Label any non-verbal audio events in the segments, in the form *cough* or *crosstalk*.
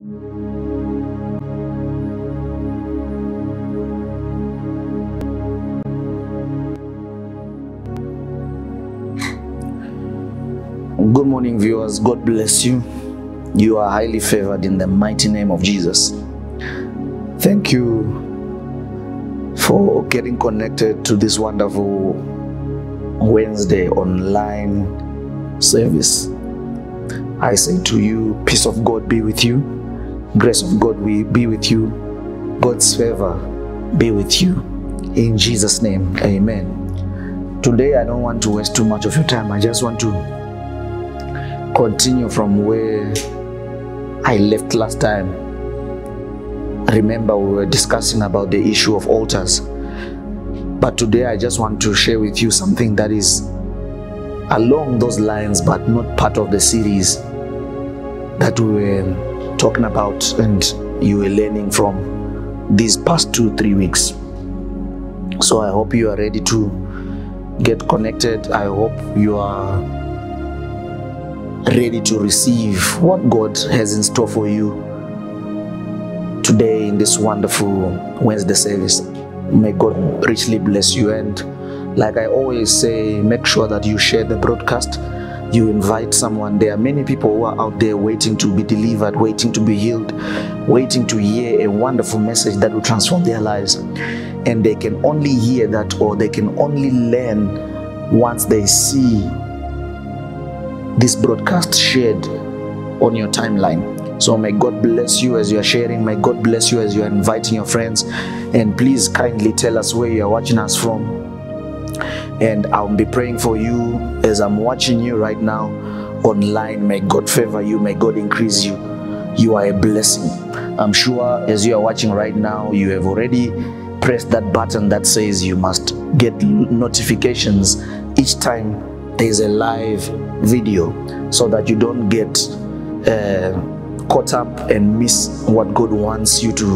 *laughs* Good morning, viewers. God bless you. You are highly favored in the mighty name of Jesus. Thank you for getting connected to this wonderful Wednesday online service. I say to you, peace of God be with you, grace of God will be with you, God's favor be with you. In Jesus' name, amen. Today, I don't want to waste too much of your time. I just want to continue from where I left last time. Remember, we were discussing about the issue of altars. But today, I just want to share with you something that is along those lines, but not part of the series that we were talking about and you were learning from these past two, three weeks. So I hope you are ready to get connected. I hope you are ready to receive what God has in store for you today in this wonderful Wednesday service. May God richly bless you. And like I always say, make sure that you share the broadcast. You invite someone. There are many people who are out there waiting to be delivered, waiting to be healed, waiting to hear a wonderful message that will transform their lives. And they can only hear that or they can only learn once they see this broadcast shared on your timeline. So may God bless you as you are sharing. May God bless you as you are inviting your friends. And please kindly tell us where you are watching us from. And I'll be praying for you as I'm watching you right now online. May God favor you. May God increase you. You are a blessing. I'm sure as you are watching right now, you have already pressed that button that says you must get notifications each time there's a live video so that you don't get uh, caught up and miss what God wants you to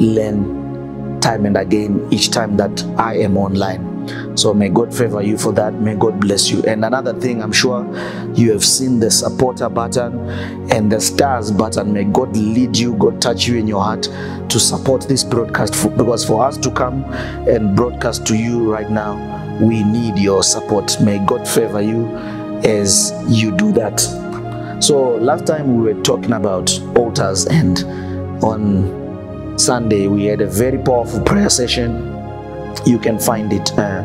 learn time and again each time that I am online. So may God favor you for that. May God bless you. And another thing, I'm sure you have seen the supporter button and the stars button. May God lead you, God touch you in your heart to support this broadcast. For, because for us to come and broadcast to you right now, we need your support. May God favor you as you do that. So last time we were talking about altars, and on Sunday we had a very powerful prayer session. You can find it uh,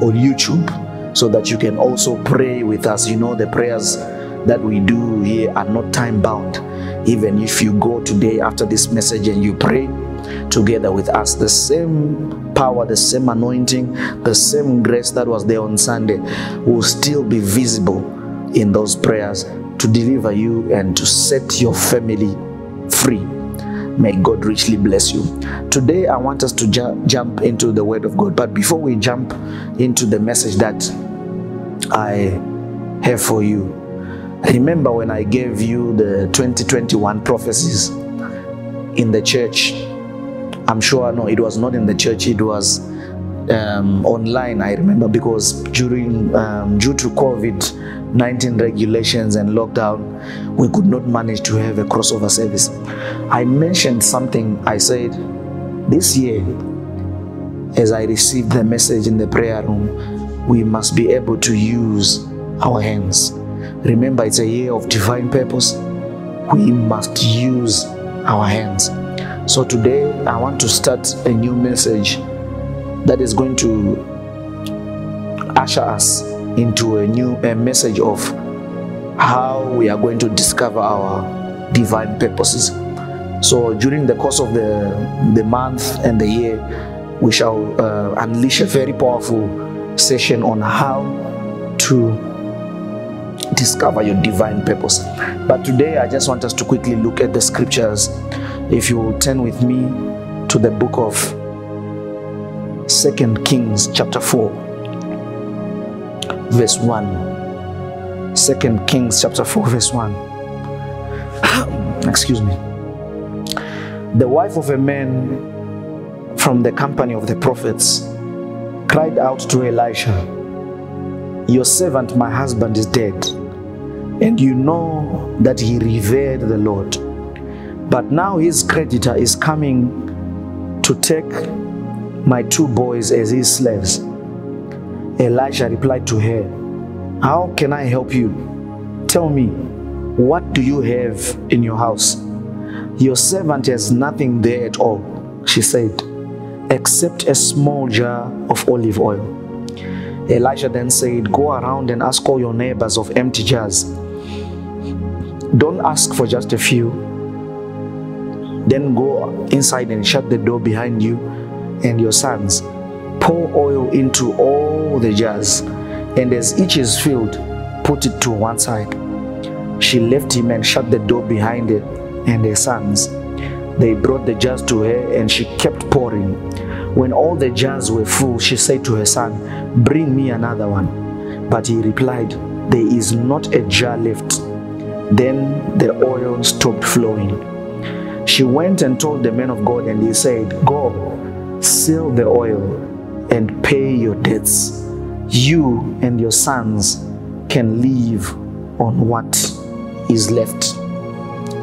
on YouTube so that you can also pray with us. You know, the prayers that we do here are not time bound. Even if you go today after this message and you pray together with us, the same power, the same anointing, the same grace that was there on Sunday will still be visible in those prayers to deliver you and to set your family free. May God richly bless you. Today, I want us to ju- jump into the Word of God. But before we jump into the message that I have for you, remember when I gave you the 2021 prophecies in the church? I'm sure, no, it was not in the church, it was um, online. I remember because during, um, due to COVID 19 regulations and lockdown, we could not manage to have a crossover service. I mentioned something, I said, this year, as I received the message in the prayer room, we must be able to use our hands. Remember, it's a year of divine purpose. We must use our hands. So today, I want to start a new message that is going to usher us into a new a message of how we are going to discover our divine purposes. So during the course of the the month and the year, we shall uh, unleash a very powerful session on how to discover your divine purpose. But today, I just want us to quickly look at the scriptures. If you turn with me to the book of Second Kings, chapter four verse 1 second kings chapter 4 verse 1 *coughs* excuse me. The wife of a man from the company of the prophets cried out to elisha your servant my husband is dead and you know that he revered the lord. But now his creditor is coming to take my two boys as his slaves. Elisha replied to her, How can I help you? Tell me, what do you have in your house? Your servant has nothing there at all, she said, except a small jar of olive oil. Elisha then said, Go around and ask all your neighbors of empty jars. Don't ask for just a few. Then go inside and shut the door behind you and your sons. Pour oil into all the jars, and as each is filled, put it to one side. She left him and shut the door behind her and her sons. They brought the jars to her, and she kept pouring. When all the jars were full, she said to her son, Bring me another one. But he replied, There is not a jar left. Then the oil stopped flowing. She went and told the man of God, and he said, Go, sell the oil and pay your debts. You and your sons can live on what is left.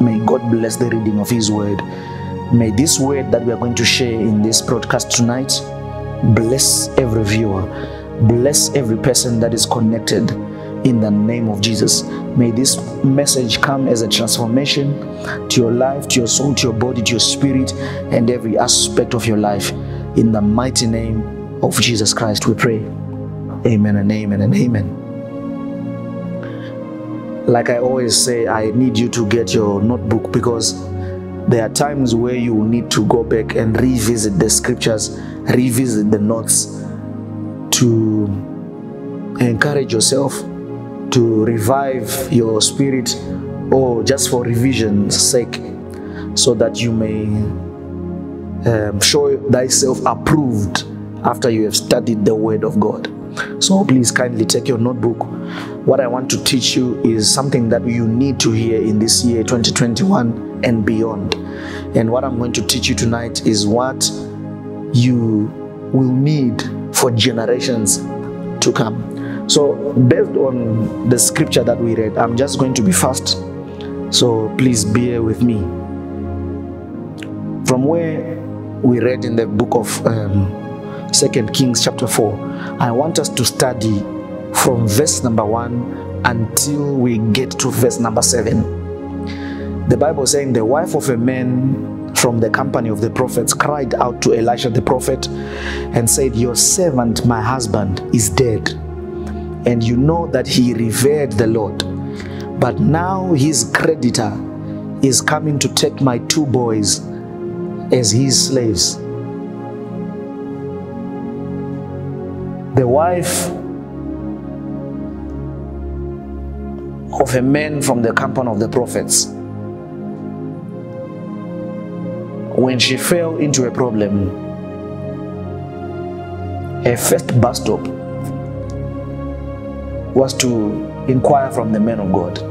May God bless the reading of His word. May this word that we are going to share in this broadcast tonight bless every viewer, bless every person that is connected in the name of Jesus. May this message come as a transformation to your life, to your soul, to your body, to your spirit, and every aspect of your life. In the mighty name of Jesus Christ, we pray. Amen and amen and amen. Like I always say, I need you to get your notebook because there are times where you need to go back and revisit the scriptures, revisit the notes to encourage yourself, to revive your spirit, or just for revision's sake, so that you may um, show thyself approved after you have studied the Word of God. So please kindly take your notebook. What I want to teach you is something that you need to hear in this year 2021 and beyond. And what I'm going to teach you tonight is what you will need for generations to come. So, based on the scripture that we read, I'm just going to be fast. So, please bear with me. From where we read in the book of um, Second Kings, chapter 4, I want us to study from verse number 1 until we get to verse number 7. The Bible saying the wife of a man from the company of the prophets cried out to Elisha the prophet and said, Your servant, my husband, is dead. And you know that he revered the Lord. But now his creditor is coming to take my two boys as his slaves. The wife of a man from the company of the prophets, when she fell into a problem, her first bus stop was to inquire from the man of God,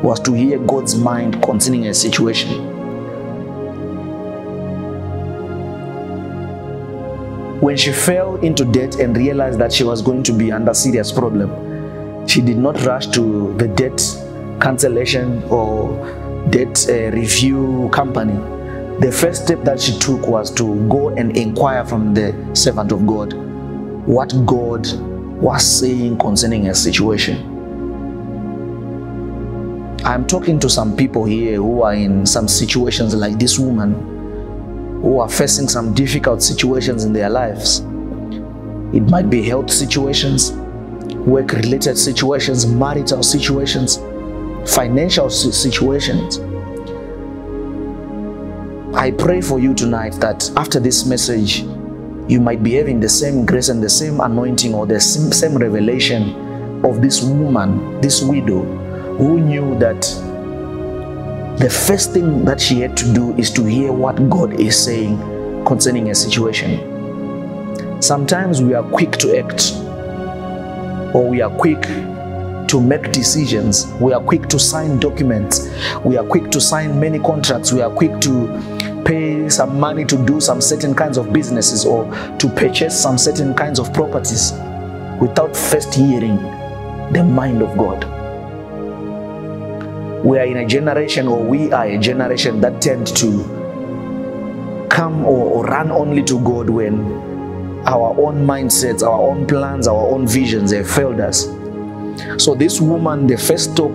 was to hear God's mind concerning a situation. When she fell into debt and realized that she was going to be under serious problem, she did not rush to the debt cancellation or debt uh, review company. The first step that she took was to go and inquire from the servant of God what God was saying concerning her situation. I'm talking to some people here who are in some situations like this woman who are facing some difficult situations in their lives. It might be health situations, work related situations, marital situations, financial situations. I pray for you tonight that after this message, you might be having the same grace and the same anointing or the same, same revelation of this woman, this widow, who knew that the first thing that she had to do is to hear what God is saying concerning a situation. Sometimes we are quick to act, or we are quick to make decisions, we are quick to sign documents, we are quick to sign many contracts, we are quick to pay some money to do some certain kinds of businesses or to purchase some certain kinds of properties without first hearing the mind of God. we are in a generation or we are a generation that tend to come or, or run only to God when our own mindsets, our own plans, our own visions have failed us. So this woman, the first stop,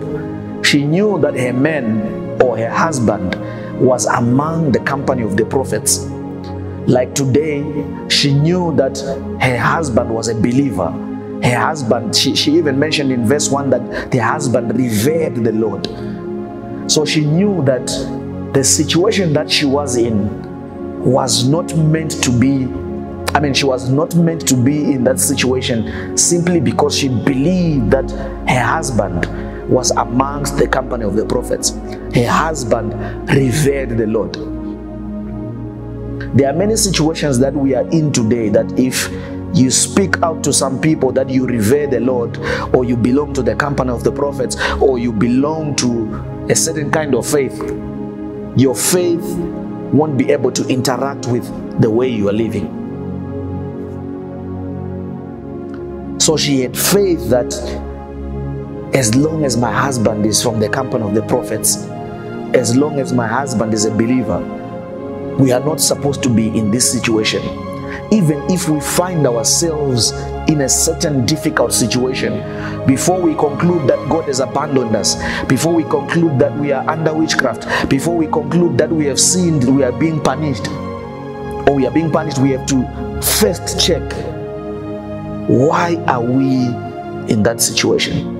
she knew that her man or her husband was among the company of the prophets. Like today, she knew that her husband was a believer. Her husband, she, she even mentioned in verse 1 that the husband revered the Lord. So she knew that the situation that she was in was not meant to be I mean, she was not meant to be in that situation simply because she believed that her husband was amongst the company of the prophets. Her husband revered the Lord. There are many situations that we are in today that if you speak out to some people that you revere the Lord, or you belong to the company of the prophets, or you belong to a certain kind of faith, your faith won't be able to interact with the way you are living. So she had faith that as long as my husband is from the company of the prophets, as long as my husband is a believer, we are not supposed to be in this situation. Even if we find ourselves in a certain difficult situation, before we conclude that God has abandoned us, before we conclude that we are under witchcraft, before we conclude that we have sinned, we are being punished, or we are being punished, we have to first check why are we in that situation?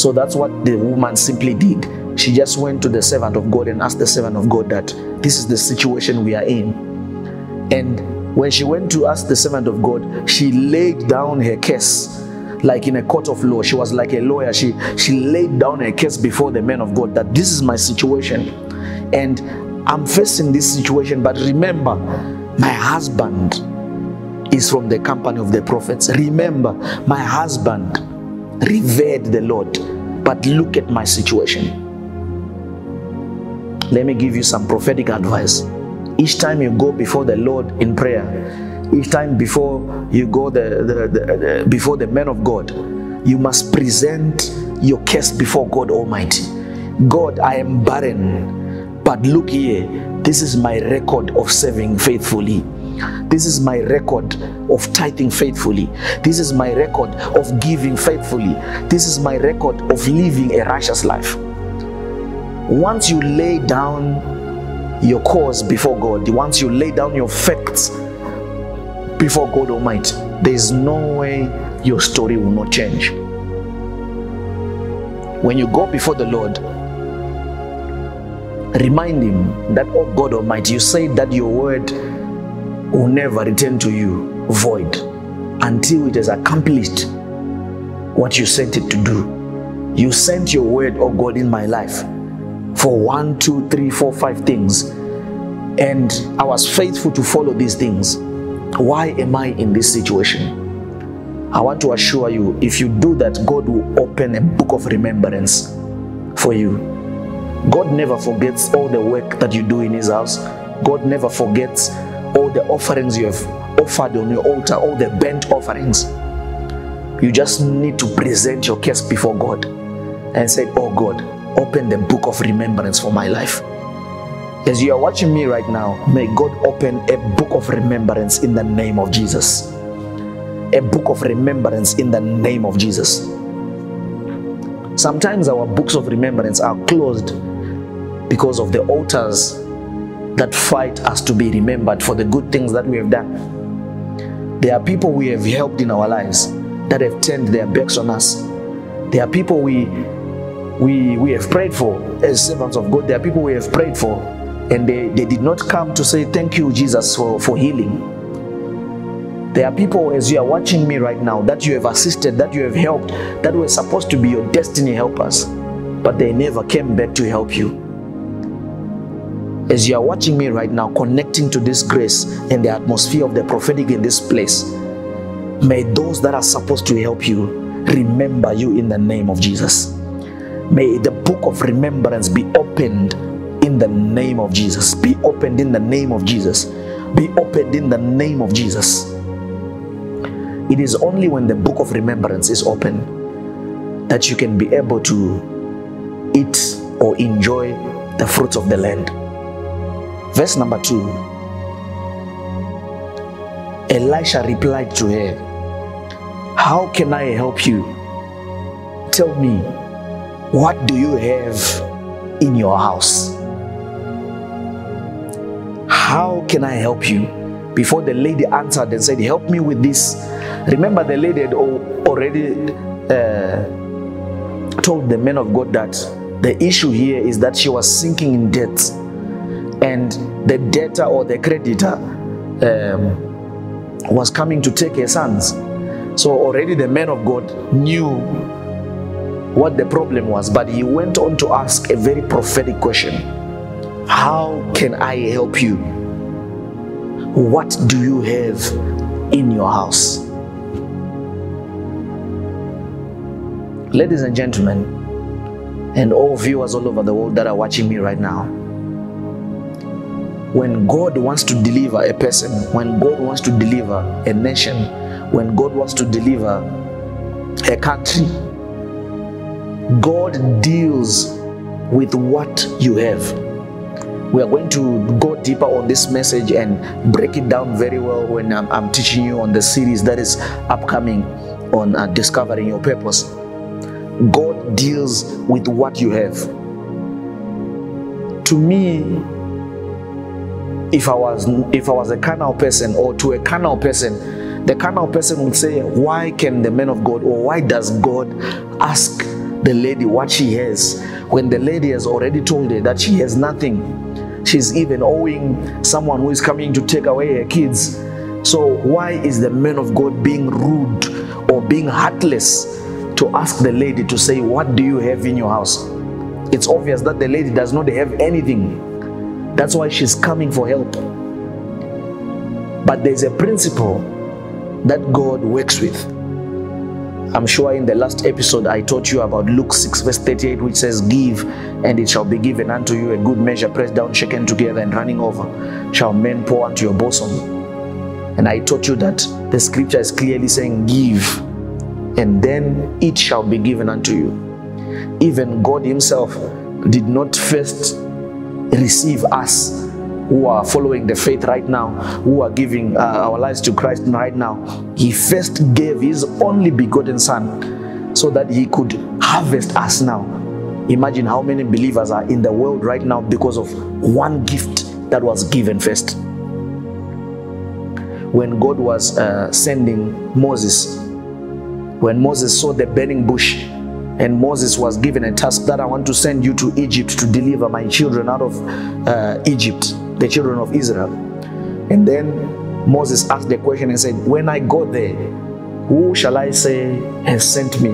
So that's what the woman simply did. She just went to the servant of God and asked the servant of God that this is the situation we are in. And when she went to ask the servant of God, she laid down her case like in a court of law. She was like a lawyer. She she laid down her case before the man of God that this is my situation. And I'm facing this situation, but remember, my husband is from the company of the prophets. Remember, my husband revered the Lord, but look at my situation. Let me give you some prophetic advice. Each time you go before the Lord in prayer, each time before you go the, the, the, the before the man of God, you must present your case before God Almighty. God, I am barren, but look here, this is my record of serving faithfully. This is my record of tithing faithfully. This is my record of giving faithfully. This is my record of living a righteous life. Once you lay down your cause before God, once you lay down your facts before God Almighty, there is no way your story will not change. When you go before the Lord, remind Him that, oh God Almighty, you said that your word will never return to you void until it has accomplished what you sent it to do. You sent your word, oh God, in my life for one, two, three, four, five things. And I was faithful to follow these things. Why am I in this situation? I want to assure you, if you do that, God will open a book of remembrance for you. God never forgets all the work that you do in His house. God never forgets all the offerings you have offered on your altar, all the burnt offerings. You just need to present your case before God and say, Oh God, open the book of remembrance for my life. As you are watching me right now, may God open a book of remembrance in the name of Jesus. A book of remembrance in the name of Jesus. Sometimes our books of remembrance are closed because of the altars that fight us to be remembered for the good things that we have done. There are people we have helped in our lives that have turned their backs on us. There are people we we we have prayed for as servants of God. There are people we have prayed for, and they, they did not come to say thank you, Jesus, for, for healing. There are people as you are watching me right now that you have assisted, that you have helped, that were supposed to be your destiny helpers, but they never came back to help you as you are watching me right now, connecting to this grace and the atmosphere of the prophetic in this place, may those that are supposed to help you remember you in the name of Jesus. May the book of remembrance be opened in the name of Jesus. Be opened in the name of Jesus. Be opened in the name of Jesus. It is only when the book of remembrance is open that you can be able to eat or enjoy the fruits of the land. Verse number two Elisha replied to her, How can I help you? Tell me, what do you have in your house? How can I help you? Before the lady answered and said, Help me with this. Remember, the lady had already uh, told the man of God that the issue here is that she was sinking in debt, and the debtor or the creditor um, was coming to take her sons. So, already the man of God knew what the problem was, but he went on to ask a very prophetic question How can I help you? What do you have in your house? Ladies and gentlemen, and all viewers all over the world that are watching me right now, when God wants to deliver a person, when God wants to deliver a nation, when God wants to deliver a country, God deals with what you have we are going to go deeper on this message and break it down very well when I'm, I'm teaching you on the series that is upcoming on uh, discovering your purpose. God deals with what you have. To me, if I was if I was a carnal person or to a carnal person, the carnal person would say, Why can the man of God or why does God ask the lady what she has when the lady has already told her that she has nothing? She's even owing someone who is coming to take away her kids. So, why is the man of God being rude or being heartless to ask the lady to say, What do you have in your house? It's obvious that the lady does not have anything. That's why she's coming for help. But there's a principle that God works with. I'm sure in the last episode I taught you about Luke 6, verse 38, which says, Give, and it shall be given unto you a good measure, pressed down, shaken together, and running over, shall men pour unto your bosom. And I taught you that the scripture is clearly saying, Give, and then it shall be given unto you. Even God Himself did not first receive us who are following the faith right now, who are giving uh, our lives to Christ right now, He first gave His only begotten Son so that He could harvest us now. Imagine how many believers are in the world right now because of one gift that was given first. When God was uh, sending Moses, when Moses saw the burning bush, and Moses was given a task that I want to send you to Egypt to deliver my children out of uh, Egypt the children of Israel. And then Moses asked the question and said, When I go there, who shall I say has sent me?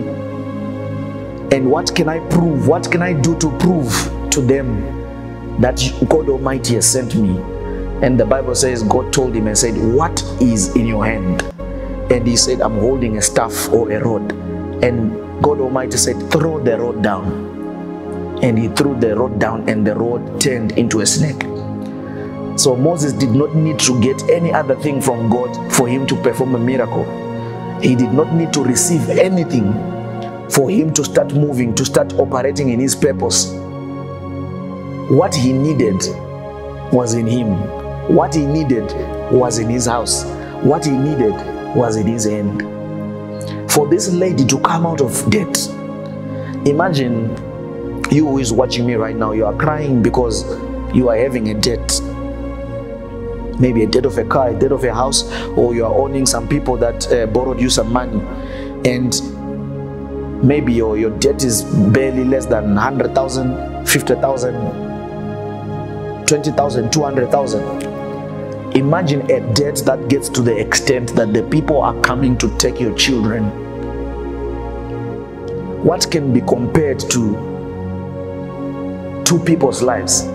And what can I prove? What can I do to prove to them that God Almighty has sent me? And the Bible says, God told him and said, What is in your hand? And he said, I'm holding a staff or a rod. And God Almighty said, Throw the rod down. And he threw the rod down, and the rod turned into a snake. So Moses did not need to get any other thing from God for him to perform a miracle. He did not need to receive anything for him to start moving, to start operating in his purpose. What he needed was in him. What he needed was in his house. What he needed was in his hand. For this lady to come out of debt, imagine you who is watching me right now, you are crying because you are having a debt maybe a debt of a car, a debt of a house, or you are owning some people that uh, borrowed you some money, and maybe your, your debt is barely less than 100,000, 50,000, 20,000, 200,000. Imagine a debt that gets to the extent that the people are coming to take your children. What can be compared to two people's lives?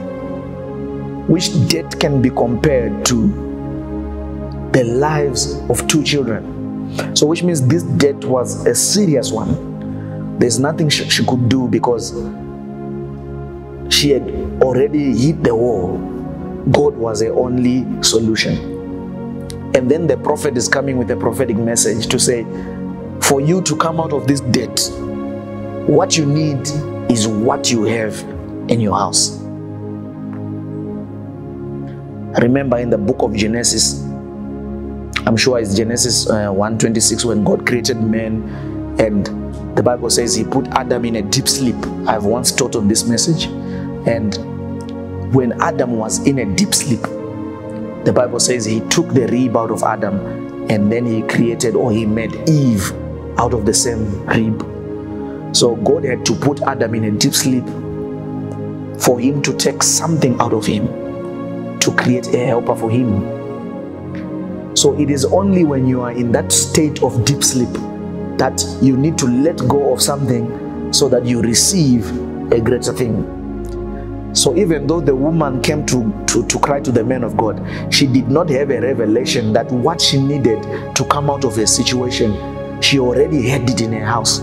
which debt can be compared to the lives of two children. So, which means this debt was a serious one. There's nothing she, she could do because she had already hit the wall. God was the only solution. And then the prophet is coming with a prophetic message to say, for you to come out of this debt, what you need is what you have in your house. Remember in the book of Genesis, I'm sure it's Genesis uh, 126 when God created man and the Bible says he put Adam in a deep sleep. I've once taught on this message. And when Adam was in a deep sleep, the Bible says he took the rib out of Adam and then he created or he made Eve out of the same rib. So God had to put Adam in a deep sleep for him to take something out of him to create a helper for him. So it is only when you are in that state of deep sleep that you need to let go of something so that you receive a greater thing. So even though the woman came to, to, to cry to the man of God, she did not have a revelation that what she needed to come out of a situation, she already had it in her house.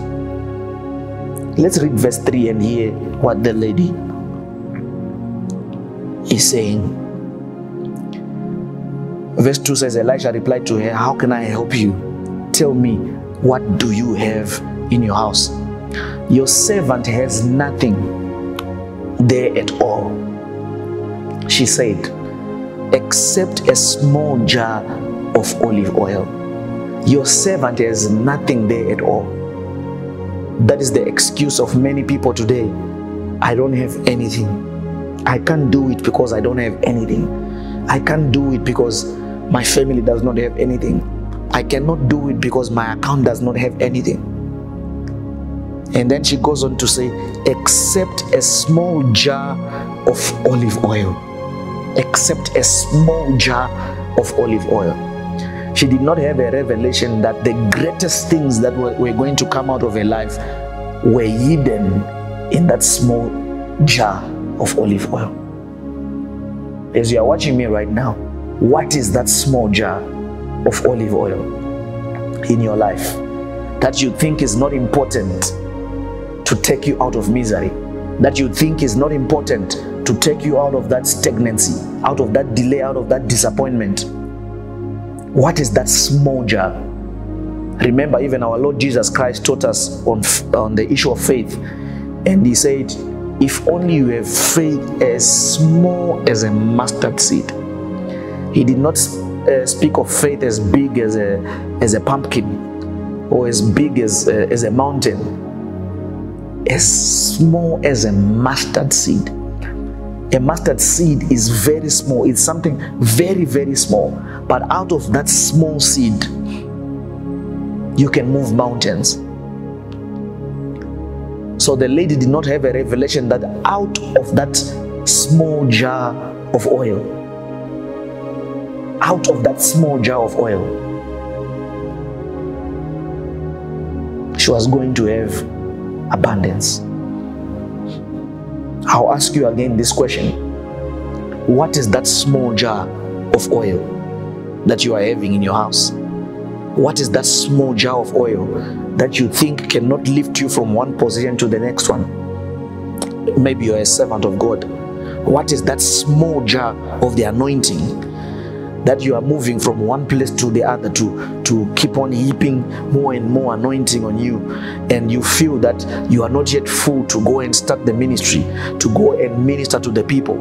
Let's read verse 3 and hear what the lady is saying. Verse 2 says, Elisha replied to her, How can I help you? Tell me, what do you have in your house? Your servant has nothing there at all. She said, except a small jar of olive oil. Your servant has nothing there at all. That is the excuse of many people today. I don't have anything. I can't do it because I don't have anything. I can't do it because my family does not have anything. I cannot do it because my account does not have anything. And then she goes on to say, except a small jar of olive oil. Except a small jar of olive oil. She did not have a revelation that the greatest things that were, were going to come out of her life were hidden in that small jar of olive oil. As you are watching me right now, what is that small jar of olive oil in your life that you think is not important to take you out of misery, that you think is not important to take you out of that stagnancy, out of that delay, out of that disappointment. What is that small jar? Remember, even our Lord Jesus Christ taught us on, on the issue of faith, and He said, If only you have faith as small as a mustard seed. He did not uh, speak of faith as big as a, as a pumpkin or as big as, uh, as a mountain, as small as a mustard seed. A mustard seed is very small, it's something very, very small. But out of that small seed, you can move mountains. So the lady did not have a revelation that out of that small jar of oil, out of that small jar of oil, she was going to have abundance. I'll ask you again this question What is that small jar of oil that you are having in your house? What is that small jar of oil that you think cannot lift you from one position to the next one? Maybe you're a servant of God. What is that small jar of the anointing that you are moving from one place to the other to to keep on heaping more and more anointing on you and you feel that you are not yet full to go and start the ministry to go and minister to the people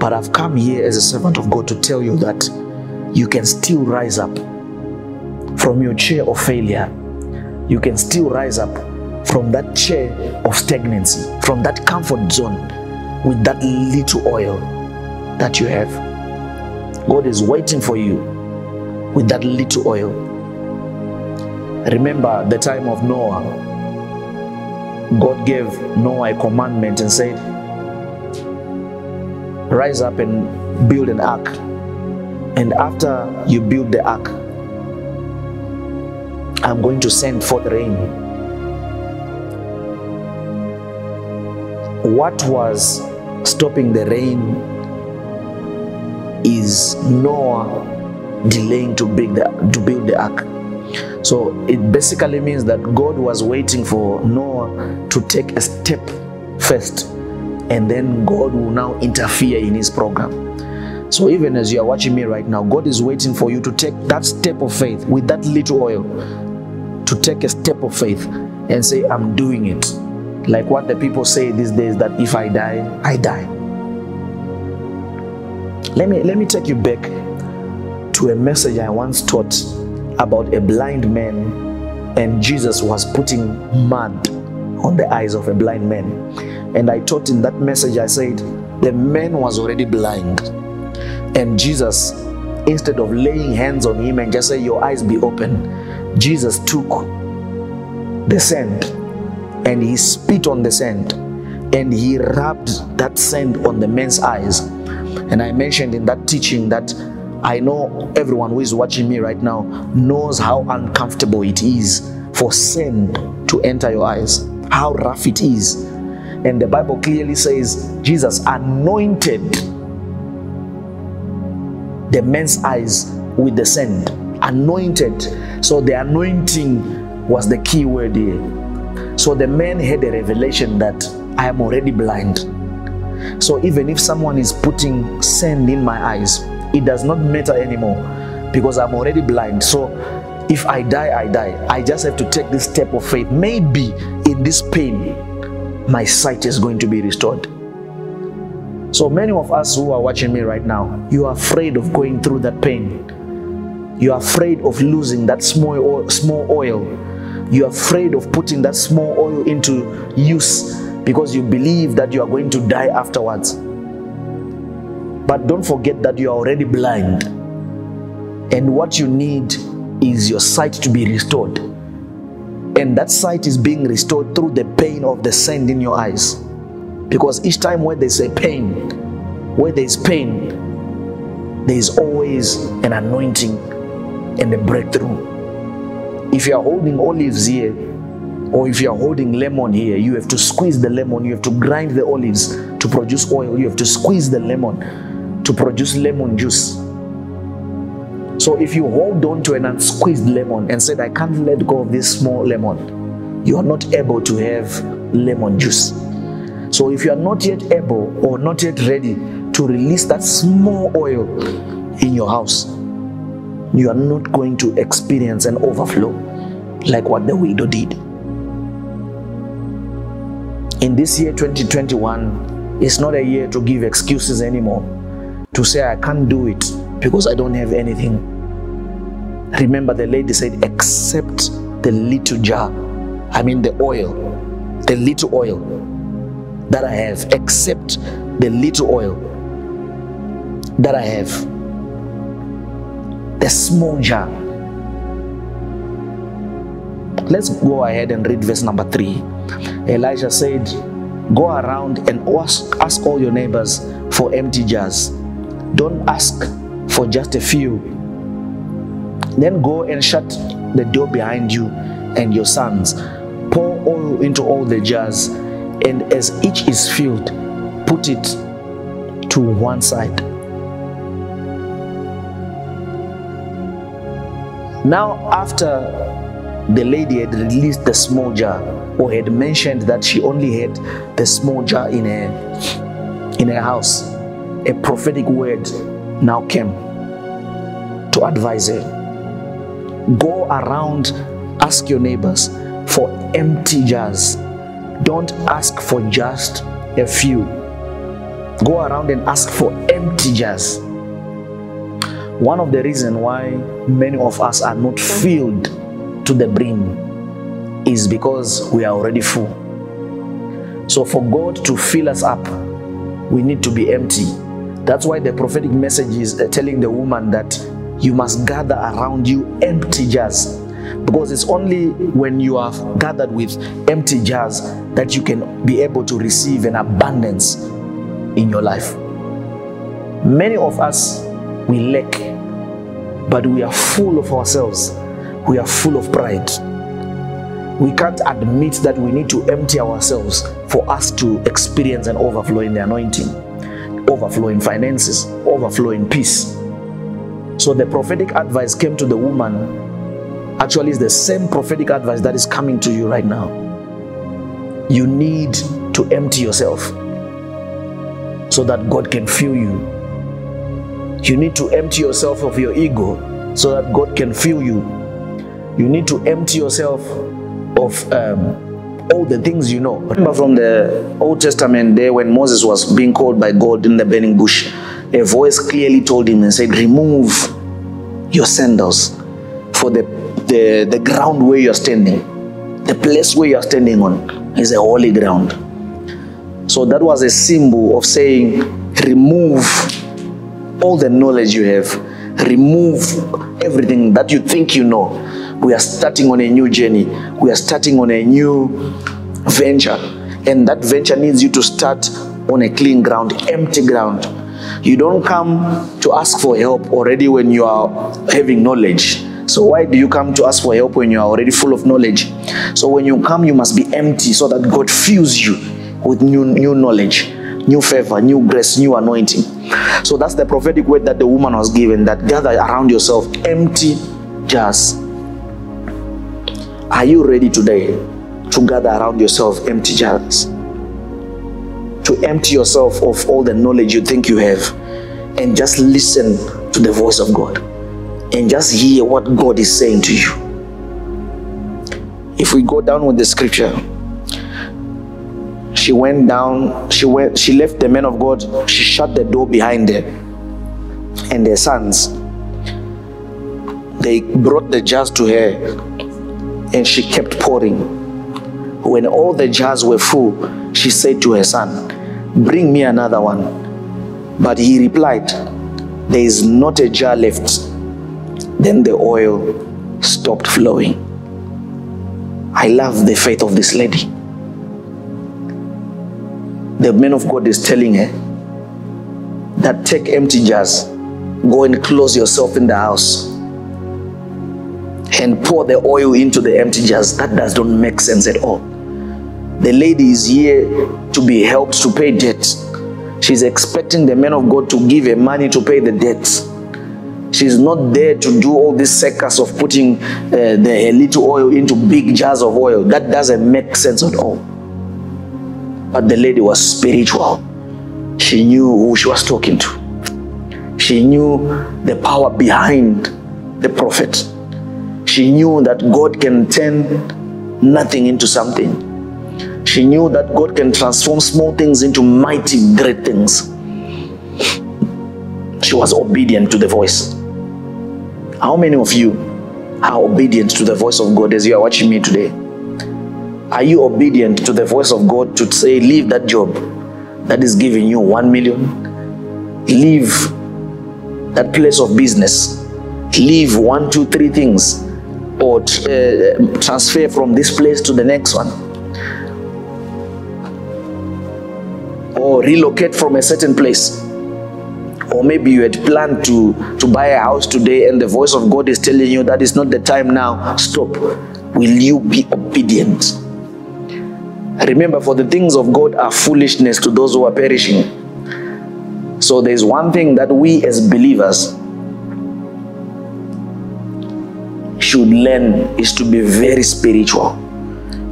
but i've come here as a servant of god to tell you that you can still rise up from your chair of failure you can still rise up from that chair of stagnancy from that comfort zone with that little oil that you have God is waiting for you with that little oil. Remember the time of Noah. God gave Noah a commandment and said, Rise up and build an ark. And after you build the ark, I'm going to send forth rain. What was stopping the rain is Noah delaying to build the, to build the ark. So it basically means that God was waiting for Noah to take a step first, and then God will now interfere in his program. So even as you are watching me right now, God is waiting for you to take that step of faith with that little oil, to take a step of faith and say, I'm doing it. Like what the people say these days that if I die, I die. Let me let me take you back to a message I once taught about a blind man and Jesus was putting mud on the eyes of a blind man. And I taught in that message I said the man was already blind. And Jesus instead of laying hands on him and just say your eyes be open, Jesus took the sand and he spit on the sand and he rubbed that sand on the man's eyes. And I mentioned in that teaching that I know everyone who is watching me right now knows how uncomfortable it is for sand to enter your eyes, how rough it is. And the Bible clearly says Jesus anointed the man's eyes with the sand. Anointed. So the anointing was the key word here. So the man had a revelation that I am already blind. So even if someone is putting sand in my eyes, it does not matter anymore because I'm already blind. So if I die, I die. I just have to take this step of faith. Maybe in this pain, my sight is going to be restored. So many of us who are watching me right now, you are afraid of going through that pain. You are afraid of losing that small oil, small oil. You are afraid of putting that small oil into use because you believe that you are going to die afterwards. But don't forget that you are already blind. And what you need is your sight to be restored. And that sight is being restored through the pain of the sand in your eyes. Because each time where there's a pain, where there's pain, there is always an anointing and a breakthrough. If you are holding olives here, or if you are holding lemon here, you have to squeeze the lemon, you have to grind the olives to produce oil, you have to squeeze the lemon to produce lemon juice. So if you hold on to an unsqueezed lemon and said, I can't let go of this small lemon, you are not able to have lemon juice. So if you are not yet able or not yet ready to release that small oil in your house, you are not going to experience an overflow like what the widow did. In this year 2021, it's not a year to give excuses anymore, to say, I can't do it because I don't have anything. Remember, the lady said, except the little jar, I mean the oil, the little oil that I have, except the little oil that I have, the small jar. Let's go ahead and read verse number three. Elijah said, Go around and ask, ask all your neighbors for empty jars. Don't ask for just a few. Then go and shut the door behind you and your sons. Pour oil into all the jars, and as each is filled, put it to one side. Now, after the lady had released the small jar or had mentioned that she only had the small jar in her in her house a prophetic word now came to advise her go around ask your neighbors for empty jars don't ask for just a few go around and ask for empty jars one of the reasons why many of us are not filled to the brim is because we are already full. So, for God to fill us up, we need to be empty. That's why the prophetic message is uh, telling the woman that you must gather around you empty jars. Because it's only when you are gathered with empty jars that you can be able to receive an abundance in your life. Many of us, we lack, but we are full of ourselves we are full of pride. We can't admit that we need to empty ourselves for us to experience an overflow in the anointing, overflow in finances, overflow in peace. So the prophetic advice came to the woman. Actually, it's the same prophetic advice that is coming to you right now. You need to empty yourself so that God can fill you. You need to empty yourself of your ego so that God can fill you you need to empty yourself of um, all the things you know. Remember from the Old Testament day when Moses was being called by God in the burning bush, a voice clearly told him and said, Remove your sandals for the, the, the ground where you're standing. The place where you're standing on is a holy ground. So that was a symbol of saying, Remove all the knowledge you have, remove everything that you think you know. We are starting on a new journey, we are starting on a new venture, and that venture needs you to start on a clean ground, empty ground. You don't come to ask for help already when you are having knowledge. So why do you come to ask for help when you are already full of knowledge? So when you come, you must be empty so that God fills you with new, new knowledge, new favor, new grace, new anointing. So that's the prophetic word that the woman was given that gather around yourself empty jars. Are you ready today to gather around yourself empty jars? To empty yourself of all the knowledge you think you have and just listen to the voice of God and just hear what God is saying to you. If we go down with the scripture, she went down, she went, she left the men of God, she shut the door behind her and their sons. They brought the jars to her and she kept pouring. When all the jars were full, she said to her son, Bring me another one. But he replied, There is not a jar left. Then the oil stopped flowing. I love the faith of this lady. The man of God is telling her that take empty jars, go and close yourself in the house and pour the oil into the empty jars. That does not make sense at all. The lady is here to be helped to pay debt. She's expecting the man of God to give her money to pay the debts. She's not there to do all this circus of putting uh, the little oil into big jars of oil. That doesn't make sense at all. But the lady was spiritual. She knew who she was talking to. She knew the power behind the prophet. She knew that God can turn nothing into something. She knew that God can transform small things into mighty, great things. She was obedient to the voice. How many of you are obedient to the voice of God as you are watching me today? Are you obedient to the voice of God to say, leave that job that is giving you one million? Leave that place of business. Leave one, two, three things, or uh, transfer from this place to the next one. Or relocate from a certain place or maybe you had planned to to buy a house today and the voice of god is telling you that is not the time now stop. Will you be obedient? Remember for the things of god are foolishness to those who are perishing. So there's one thing that we as believers should learn is to be very spiritual.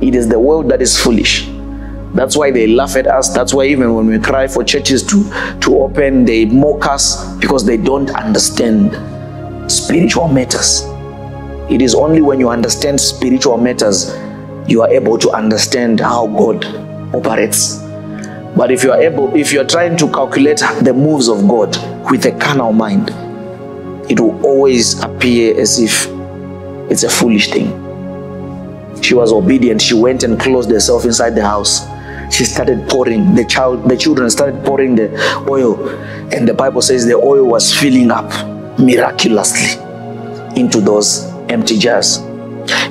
It is the world that is foolish that's why they laugh at us. That's why even when we cry for churches to, to open, they mock us because they don't understand spiritual matters. It is only when you understand spiritual matters you are able to understand how God operates. But if you are able, if you are trying to calculate the moves of God with a carnal mind, it will always appear as if it's a foolish thing. She was obedient. She went and closed herself inside the house she started pouring the child the children started pouring the oil and the bible says the oil was filling up miraculously into those empty jars.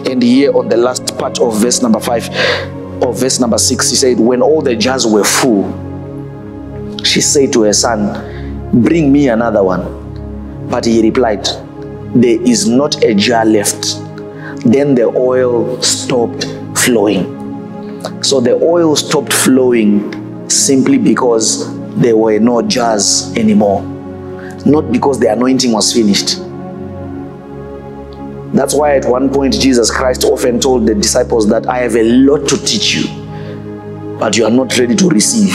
And here on the last part of verse number 5 or verse number 6 he said when all the jars were full she said to her son bring me another one but he replied there is not a jar left then the oil stopped flowing so the oil stopped flowing simply because there were no jars anymore, not because the anointing was finished. That's why at one point Jesus Christ often told the disciples that I have a lot to teach you, but you are not ready to receive.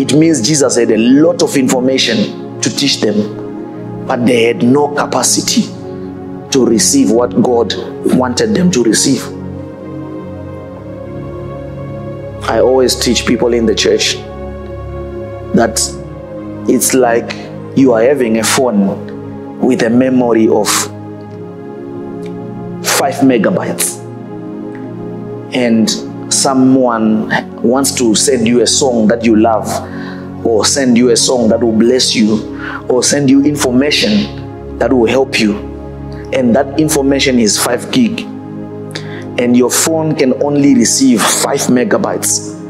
It means Jesus had a lot of information to teach them, but they had no capacity to receive what God wanted them to receive. I always teach people in the church that it's like you are having a phone with a memory of 5 megabytes. And someone wants to send you a song that you love or send you a song that will bless you or send you information that will help you. And that information is 5 gig and your phone can only receive 5 megabytes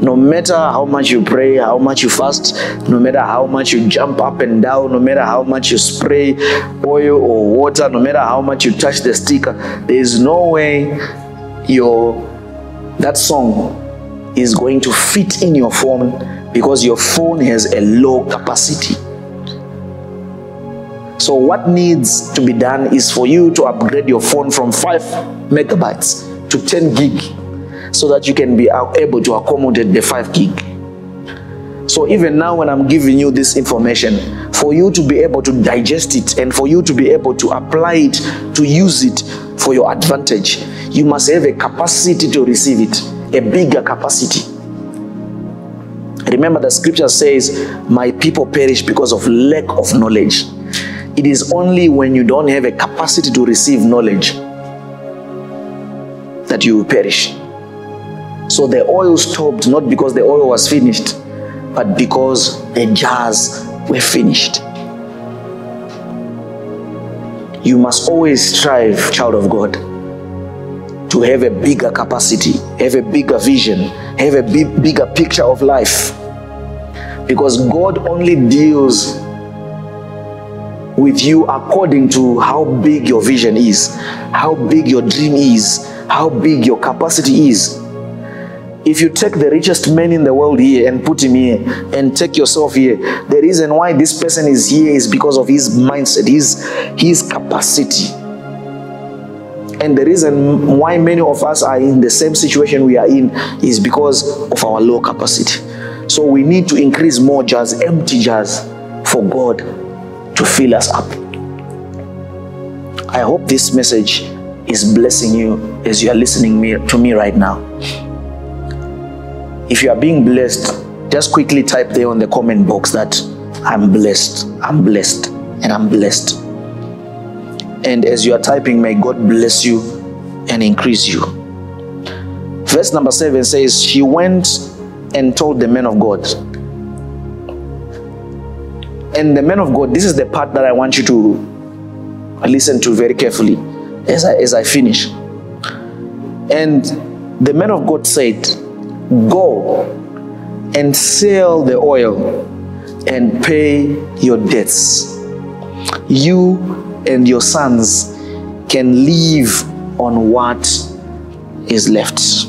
no matter how much you pray, how much you fast, no matter how much you jump up and down, no matter how much you spray oil or water, no matter how much you touch the sticker, there is no way your that song is going to fit in your phone because your phone has a low capacity. So what needs to be done is for you to upgrade your phone from 5 megabytes to 10 gig so that you can be able to accommodate the 5 gig. So even now when I'm giving you this information, for you to be able to digest it and for you to be able to apply it, to use it for your advantage, you must have a capacity to receive it, a bigger capacity. Remember the scripture says, my people perish because of lack of knowledge. It is only when you don't have a capacity to receive knowledge that you perish. So the oil stopped not because the oil was finished, but because the jars were finished. You must always strive, child of God, to have a bigger capacity, have a bigger vision, have a big, bigger picture of life. Because God only deals with you according to how big your vision is, how big your dream is, how big your capacity is. If you take the richest man in the world here and put him here and take yourself here, the reason why this person is here is because of his mindset, his, his capacity. And the reason why many of us are in the same situation we are in is because of our low capacity. So we need to increase more jars, empty jars, for God to fill us up. I hope this message is blessing you as you are listening me, to me right now. If you are being blessed, just quickly type there on the comment box that I'm blessed, I'm blessed, and I'm blessed. And as you are typing, may God bless you and increase you. Verse number seven says, She went and told the men of God. And the man of God, this is the part that I want you to listen to very carefully as I, as I finish. And the man of God said, Go and sell the oil and pay your debts. You and your sons can live on what is left.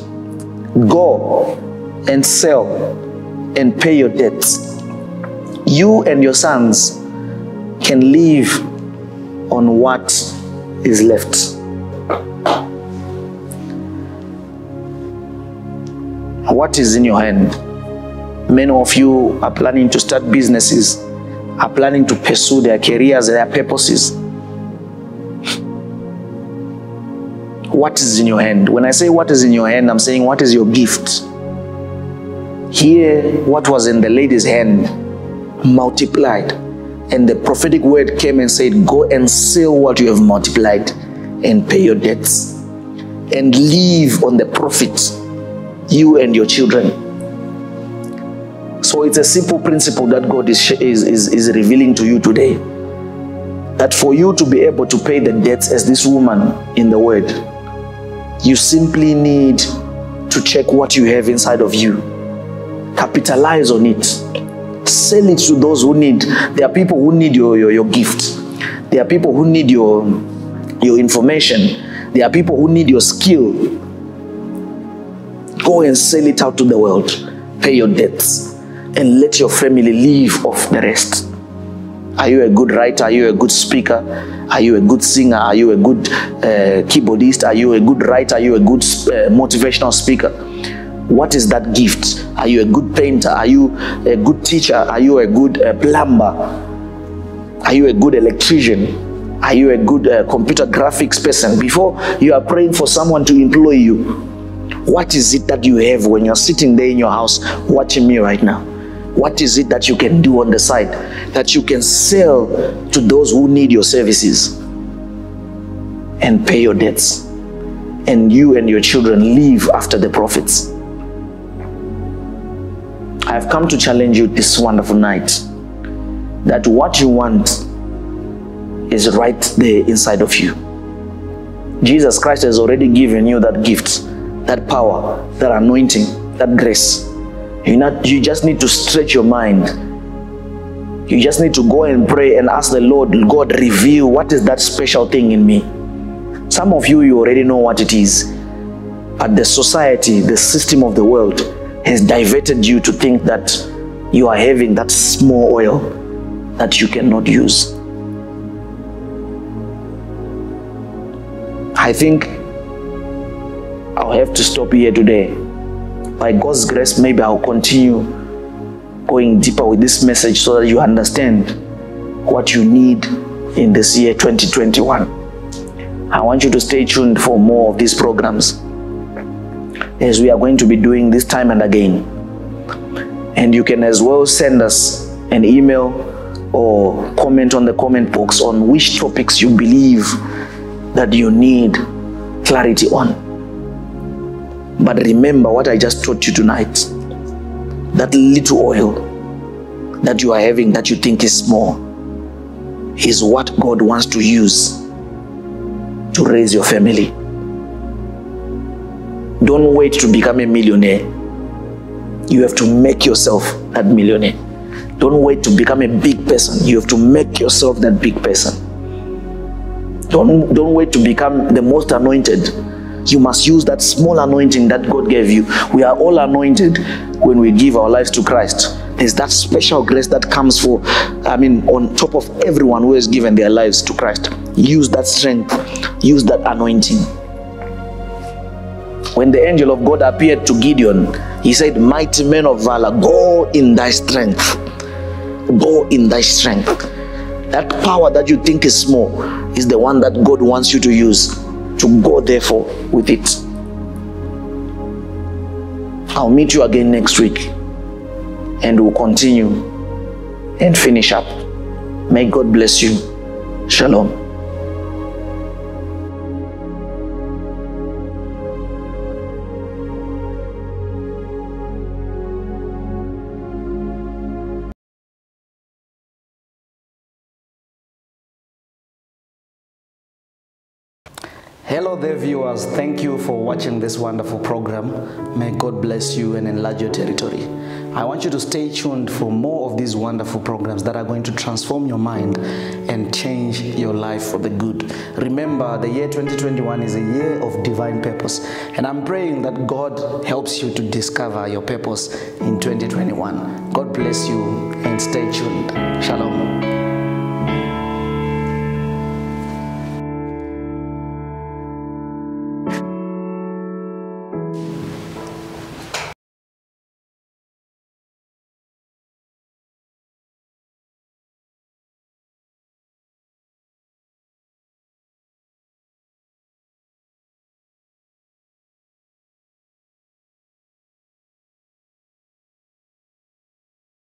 Go and sell and pay your debts. You and your sons can live on what is left. What is in your hand? Many of you are planning to start businesses, are planning to pursue their careers, their purposes. What is in your hand? When I say what is in your hand, I'm saying what is your gift? Here, what was in the lady's hand multiplied. And the prophetic word came and said, Go and sell what you have multiplied and pay your debts and live on the profit, you and your children. So it's a simple principle that God is, is, is, is revealing to you today. That for you to be able to pay the debts as this woman in the word, you simply need to check what you have inside of you, capitalize on it, sell it to those who need. There are people who need your, your, your gift, there are people who need your, your information, there are people who need your skill. Go and sell it out to the world, pay your debts, and let your family live off the rest. Are you a good writer? Are you a good speaker? Are you a good singer? Are you a good uh, keyboardist? Are you a good writer? Are you a good uh, motivational speaker? What is that gift? Are you a good painter? Are you a good teacher? Are you a good uh, plumber? Are you a good electrician? Are you a good uh, computer graphics person? Before you are praying for someone to employ you, What is it that you have when you're sitting there in your house watching me right now? What is it that you can do on the side that you can sell to those who need your services and pay your debts? And you and your children live after the profits. I've come to challenge you this wonderful night that what you want is right there inside of you. Jesus Christ has already given you that gift, that power, that anointing, that grace. You, not, you just need to stretch your mind. You just need to go and pray and ask the Lord, God, reveal what is that special thing in me. Some of you, you already know what it is. But the society, the system of the world has diverted you to think that you are having that small oil that you cannot use. I think I'll have to stop here today. By God's grace, maybe I'll continue going deeper with this message so that you understand what you need in this year 2021. I want you to stay tuned for more of these programs as we are going to be doing this time and again. And you can as well send us an email or comment on the comment box on which topics you believe that you need clarity on. But remember what I just taught you tonight. That little oil that you are having that you think is small is what God wants to use to raise your family. Don't wait to become a millionaire. You have to make yourself that millionaire. Don't wait to become a big person. You have to make yourself that big person. Don't, don't wait to become the most anointed. You must use that small anointing that God gave you. We are all anointed when we give our lives to Christ. There's that special grace that comes for, I mean, on top of everyone who has given their lives to Christ. Use that strength, use that anointing. When the angel of God appeared to Gideon, he said, Mighty men of valor, go in thy strength. Go in thy strength. That power that you think is small is the one that God wants you to use to go therefore with it. I'll meet you again next week and we'll continue and finish up. May God bless you. Shalom. There, viewers. Thank you for watching this wonderful program. May God bless you and enlarge your territory. I want you to stay tuned for more of these wonderful programs that are going to transform your mind and change your life for the good. Remember, the year 2021 is a year of divine purpose, and I'm praying that God helps you to discover your purpose in 2021. God bless you and stay tuned. Shalom.